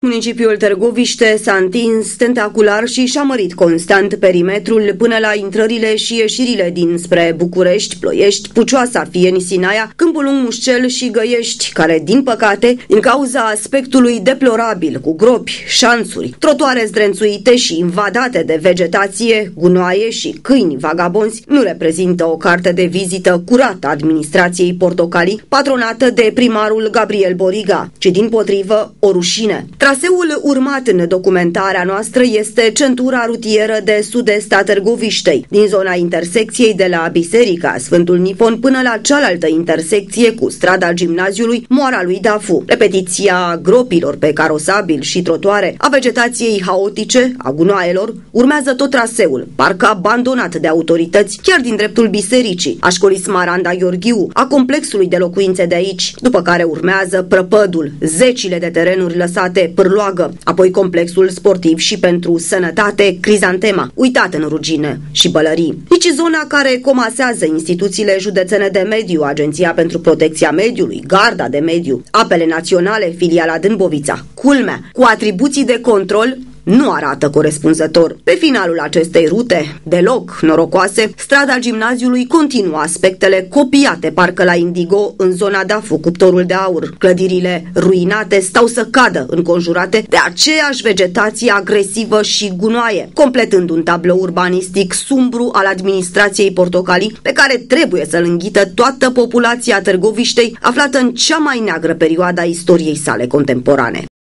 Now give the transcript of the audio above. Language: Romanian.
Municipiul Târgoviște s-a întins tentacular și și-a mărit constant perimetrul până la intrările și ieșirile dinspre București, Ploiești, Pucioasa, Fieni, Sinaia, Câmpul Lung, Mușcel și Găiești, care, din păcate, din cauza aspectului deplorabil, cu gropi, șanțuri, trotoare zdrențuite și invadate de vegetație, gunoaie și câini vagabonzi, nu reprezintă o carte de vizită curată a administrației portocalii, patronată de primarul Gabriel Boriga, ci din potrivă o rușine. Traseul urmat în documentarea noastră este centura rutieră de sud-est a Târgoviștei, din zona intersecției de la Biserica Sfântul Nifon până la cealaltă intersecție cu strada gimnaziului Moara lui Dafu. Repetiția gropilor pe carosabil și trotoare, a vegetației haotice, a gunoaielor, urmează tot traseul, parcă abandonat de autorități, chiar din dreptul bisericii, a școlii Smaranda Gheorghiu, a complexului de locuințe de aici, după care urmează prăpădul, zecile de terenuri lăsate pârloagă, apoi complexul sportiv și pentru sănătate, Crizantema, uitat în rugine și bălării. Nici zona care comasează instituțiile județene de mediu, Agenția pentru Protecția Mediului, Garda de Mediu, Apele Naționale, filiala Dâmbovița, culmea, cu atribuții de control nu arată corespunzător. Pe finalul acestei rute, deloc norocoase, strada gimnaziului continuă aspectele copiate parcă la Indigo în zona Dafu, cuptorul de aur. Clădirile ruinate stau să cadă înconjurate de aceeași vegetație agresivă și gunoaie, completând un tablou urbanistic sumbru al administrației portocalii pe care trebuie să-l înghită toată populația Târgoviștei aflată în cea mai neagră perioadă a istoriei sale contemporane.